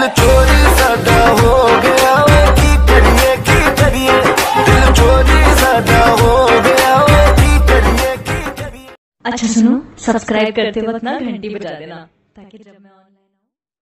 दिल चोरी हो गया वे की करिए की करिए दिल चोरी हो गया वे की करिए की करिए अच्छा सुनो सब्सक्राइब करते वक्त ना घंटी बजा देना। ताकि जब मैं ऑनलाइन